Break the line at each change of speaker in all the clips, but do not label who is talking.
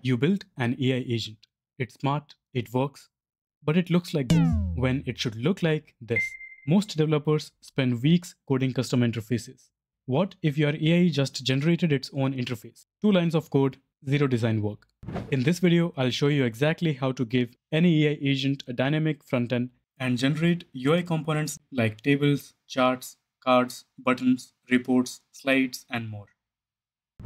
You built an AI agent. It's smart, it works, but it looks like this when it should look like this. Most developers spend weeks coding custom interfaces. What if your AI just generated its own interface? Two lines of code, zero design work. In this video, I'll show you exactly how to give any AI agent a dynamic front end and generate UI components like tables, charts, cards, buttons, reports, slides, and more.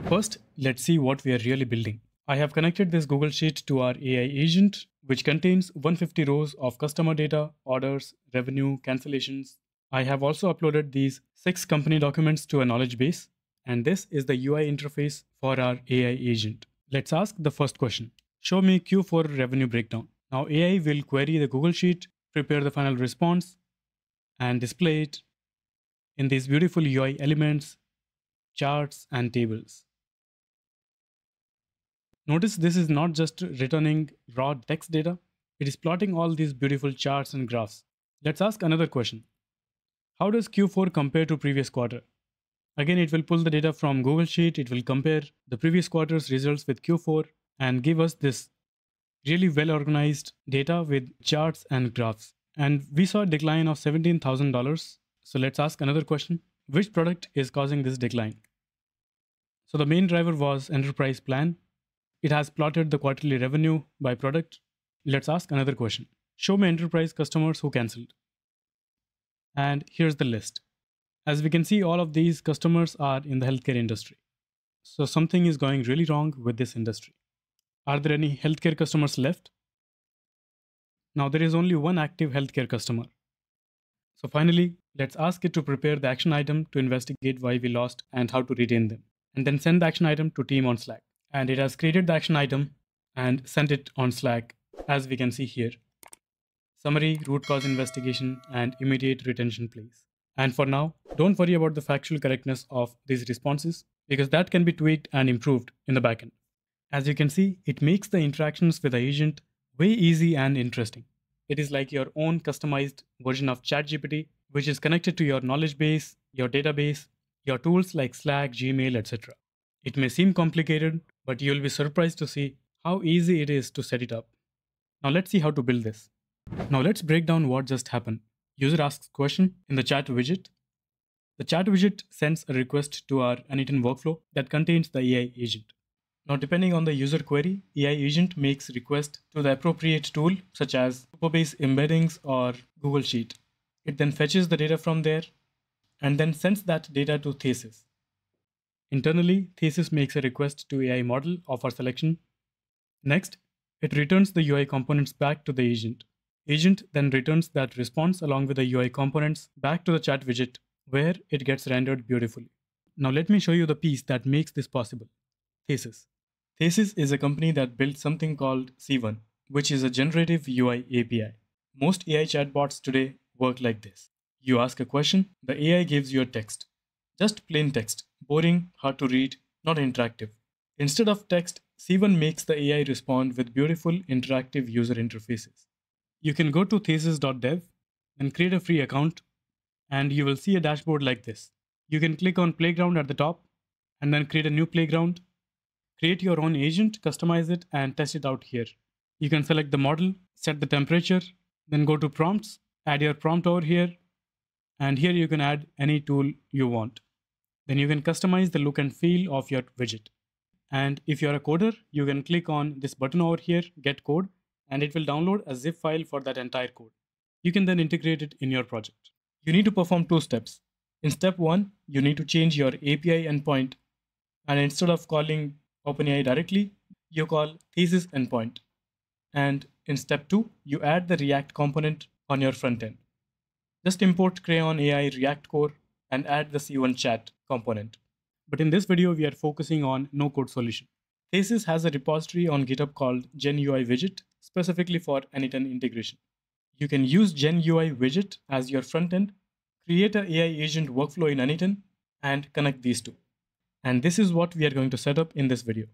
First, let's see what we are really building. I have connected this Google Sheet to our AI agent, which contains 150 rows of customer data, orders, revenue, cancellations. I have also uploaded these six company documents to a knowledge base, and this is the UI interface for our AI agent. Let's ask the first question. Show me Q4 revenue breakdown. Now AI will query the Google Sheet, prepare the final response, and display it in these beautiful UI elements, charts, and tables. Notice this is not just returning raw text data, it is plotting all these beautiful charts and graphs. Let's ask another question. How does Q4 compare to previous quarter? Again, it will pull the data from Google Sheet, it will compare the previous quarter's results with Q4 and give us this really well organized data with charts and graphs. And we saw a decline of $17,000. So let's ask another question. Which product is causing this decline? So the main driver was enterprise plan it has plotted the quarterly revenue by product. Let's ask another question. Show me enterprise customers who cancelled. And here's the list. As we can see, all of these customers are in the healthcare industry. So something is going really wrong with this industry. Are there any healthcare customers left? Now there is only one active healthcare customer. So finally, let's ask it to prepare the action item to investigate why we lost and how to retain them. And then send the action item to team on Slack and it has created the action item and sent it on Slack as we can see here. Summary, root cause investigation, and immediate retention please. And for now, don't worry about the factual correctness of these responses because that can be tweaked and improved in the backend. As you can see, it makes the interactions with the agent way easy and interesting. It is like your own customized version of ChatGPT, which is connected to your knowledge base, your database, your tools like Slack, Gmail, etc. It may seem complicated, but you'll be surprised to see how easy it is to set it up. Now let's see how to build this. Now let's break down what just happened. User asks question in the chat widget. The chat widget sends a request to our n8n workflow that contains the AI agent. Now depending on the user query, AI agent makes request to the appropriate tool such as Supabase embeddings or Google Sheet. It then fetches the data from there and then sends that data to Thesys. Internally, Thesys makes a request to AI model of our selection. Next, it returns the UI components back to the agent. Agent then returns that response along with the UI components back to the chat widget where it gets rendered beautifully. Now let me show you the piece that makes this possible. Thesys. Thesys is a company that built something called C1, which is a generative UI API. Most AI chatbots today work like this. You ask a question, the AI gives you a text. Just plain text, boring, hard to read, not interactive. Instead of text, C1 makes the AI respond with beautiful interactive user interfaces. You can go to thesys.dev and create a free account, and you will see a dashboard like this. You can click on Playground at the top, and then create a new playground. Create your own agent, customize it, and test it out here. You can select the model, set the temperature, then go to prompts, add your prompt over here, and here you can add any tool you want. Then you can customize the look and feel of your widget. And if you're a coder, you can click on this button over here, get code, and it will download a zip file for that entire code. You can then integrate it in your project. You need to perform two steps. In step one, you need to change your API endpoint. And instead of calling OpenAI directly, you call Thesys endpoint. And in step two, you add the React component on your front end. Just import Crayon AI React Core and add the C1 chat component. But in this video, we are focusing on no code solution. Thesys has a repository on GitHub called GenUI widget specifically for n8n integration. You can use GenUI widget as your front end, create an AI agent workflow in n8n, and connect these two. And this is what we are going to set up in this video.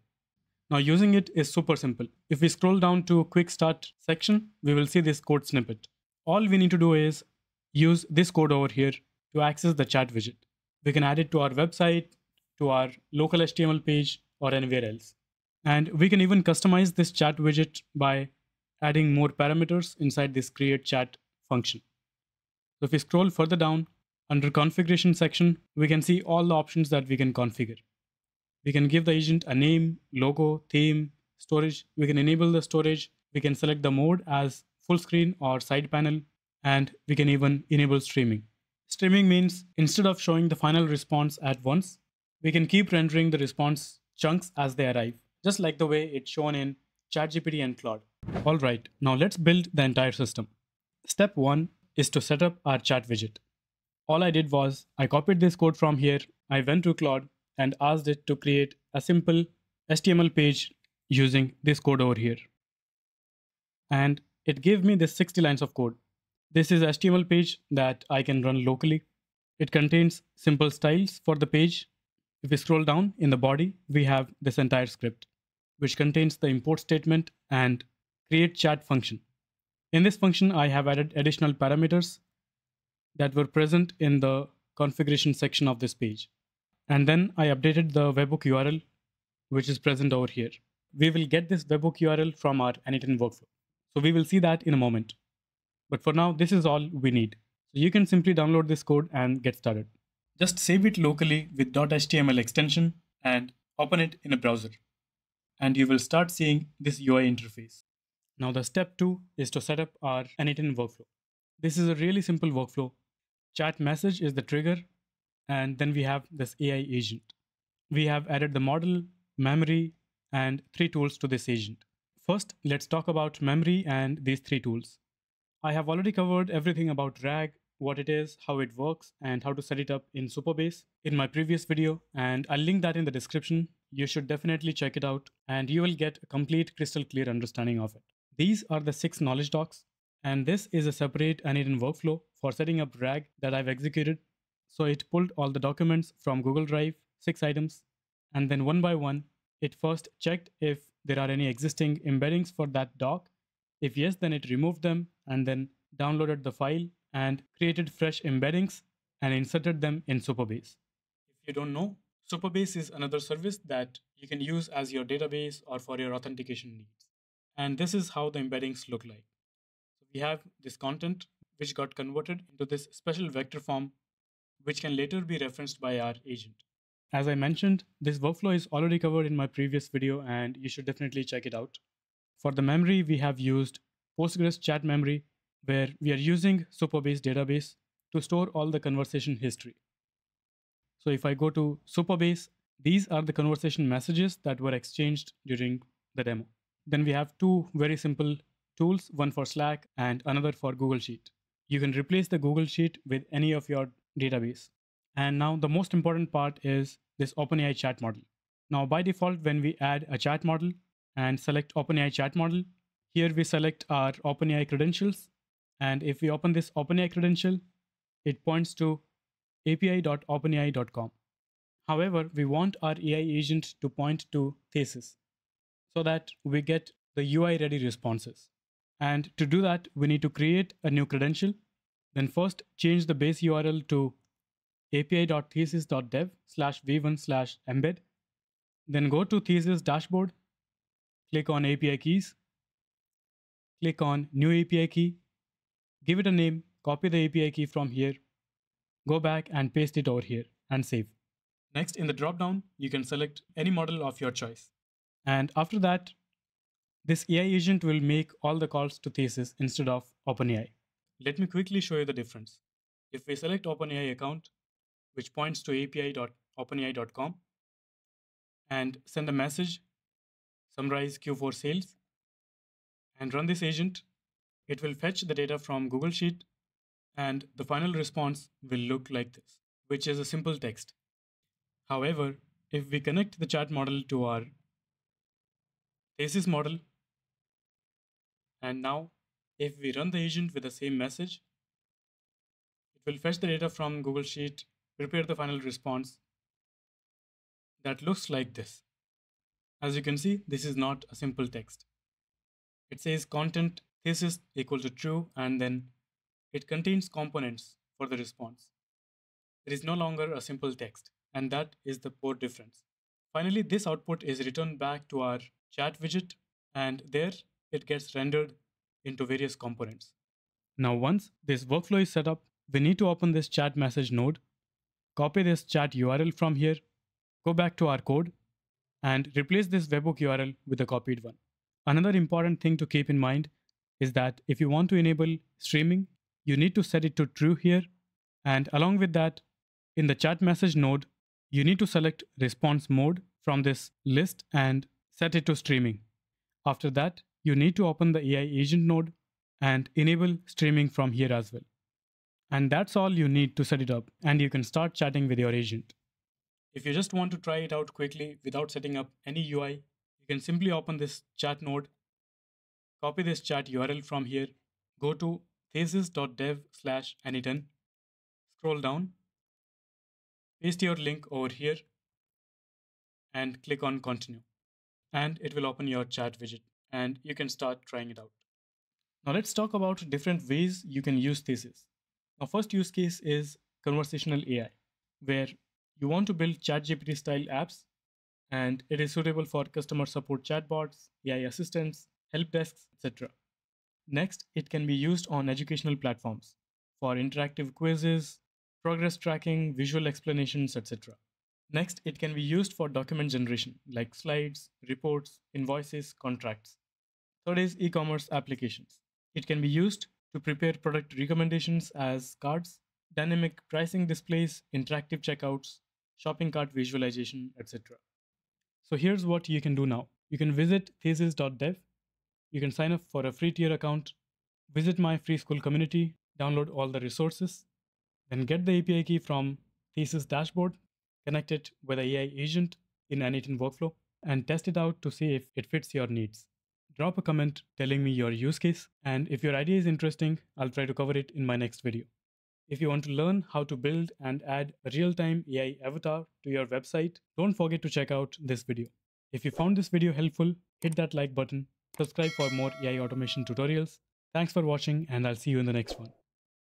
Now using it is super simple. If we scroll down to quick start section, we will see this code snippet. All we need to do is use this code over here to access the chat widget. We can add it to our website, to our local HTML page, or anywhere else. And we can even customize this chat widget by adding more parameters inside this create chat function. So if we scroll further down under configuration section, we can see all the options that we can configure. We can give the agent a name, logo, theme, storage. We can enable the storage. We can select the mode as full screen or side panel, and we can even enable streaming. Streaming means instead of showing the final response at once, we can keep rendering the response chunks as they arrive, just like the way it's shown in ChatGPT and Claude. Alright, now let's build the entire system. Step 1 is to set up our chat widget. All I did was I copied this code from here, I went to Claude and asked it to create a simple HTML page using this code over here. And it gave me this 60 lines of code. This is HTML page that I can run locally. It contains simple styles for the page. If we scroll down in the body, we have this entire script, which contains the import statement and create chat function. In this function, I have added additional parameters that were present in the configuration section of this page. And then I updated the webhook URL, which is present over here. We will get this webhook URL from our n8n workflow. So we will see that in a moment. But for now, this is all we need. So you can simply download this code and get started. Just save it locally with .html extension and open it in a browser. And you will start seeing this UI interface. Now the step two is to set up our n8n workflow. This is a really simple workflow. Chat message is the trigger, and then we have this AI agent. We have added the model, memory, and three tools to this agent. First, let's talk about memory and these three tools. I have already covered everything about RAG, what it is, how it works, and how to set it up in Supabase in my previous video, and I'll link that in the description. You should definitely check it out, and you will get a complete crystal clear understanding of it. These are the six knowledge docs, and this is a separate n8n workflow for setting up RAG that I've executed. So it pulled all the documents from Google Drive, six items, and then one by one, it first checked if there are any existing embeddings for that doc. If yes, then it removed them and then downloaded the file and created fresh embeddings and inserted them in Supabase. If you don't know, Supabase is another service that you can use as your database or for your authentication needs. And this is how the embeddings look like. So we have this content which got converted into this special vector form, which can later be referenced by our agent. As I mentioned, this workflow is already covered in my previous video and you should definitely check it out. For the memory, we have used Postgres chat memory, where we are using Supabase database to store all the conversation history. So if I go to Supabase, these are the conversation messages that were exchanged during the demo. Then we have two very simple tools, one for Slack and another for Google Sheet. You can replace the Google Sheet with any of your database. And now the most important part is this OpenAI chat model. Now by default, when we add a chat model and select OpenAI chat model, here we select our OpenAI credentials. And if we open this OpenAI credential, it points to api.openai.com. However, we want our AI agent to point to Thesys so that we get the UI ready responses. And to do that, we need to create a new credential. Then first change the base URL to api.thesys.dev slash v1 slash embed. Then go to Thesys dashboard, click on API keys, click on new API key, give it a name, copy the API key from here, go back and paste it over here and save. Next, in the dropdown, you can select any model of your choice. And after that, this AI agent will make all the calls to Thesys instead of OpenAI. Let me quickly show you the difference. If we select OpenAI account, which points to api.openai.com, and send a message, summarize Q4 sales, and run this agent, it will fetch the data from Google Sheet, and the final response will look like this, which is a simple text. However, if we connect the chat model to our Thesys model. And now, if we run the agent with the same message, it will fetch the data from Google Sheet, prepare the final response that looks like this. As you can see, this is not a simple text. It says content thesys equal to true, and then it contains components for the response. It is no longer a simple text, and that is the core difference. Finally, this output is returned back to our chat widget and there it gets rendered into various components. Now once this workflow is set up, we need to open this chat message node, copy this chat URL from here, go back to our code and replace this webhook URL with a copied one. Another important thing to keep in mind is that if you want to enable streaming, you need to set it to true here. And along with that, in the chat message node, you need to select response mode from this list and set it to streaming. After that, you need to open the AI agent node and enable streaming from here as well. And that's all you need to set it up and you can start chatting with your agent. If you just want to try it out quickly without setting up any UI, can simply open this chat node, copy this chat URL from here, go to thesys.dev slash n8n, scroll down, paste your link over here, and click on continue. And it will open your chat widget and you can start trying it out. Now let's talk about different ways you can use Thesys. Our first use case is conversational AI, where you want to build ChatGPT style apps and it is suitable for customer support chatbots, AI assistants, help desks, etc. Next, it can be used on educational platforms for interactive quizzes, progress tracking, visual explanations, etc. Next, it can be used for document generation like slides, reports, invoices, contracts. Third is e-commerce applications. It can be used to prepare product recommendations as cards, dynamic pricing displays, interactive checkouts, shopping cart visualization, etc. So here's what you can do now. You can visit thesys.dev. You can sign up for a free tier account, visit my free Skool community, download all the resources, then get the API key from Thesys dashboard, connect it with the AI agent in n8n workflow, and test it out to see if it fits your needs. Drop a comment telling me your use case, and if your idea is interesting, I'll try to cover it in my next video. If you want to learn how to build and add a real-time AI avatar to your website, don't forget to check out this video. If you found this video helpful, hit that like button, subscribe for more AI automation tutorials. Thanks for watching and I'll see you in the next one.